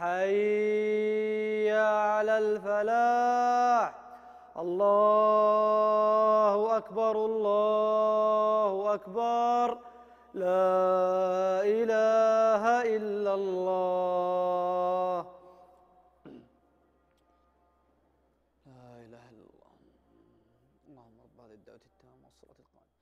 حي على الفلاح. الله أكبر الله أكبر. لا إله إلا الله. لا إله إلا الله. اللهم رب هذه الدعوة التامة والصلاة القائمة.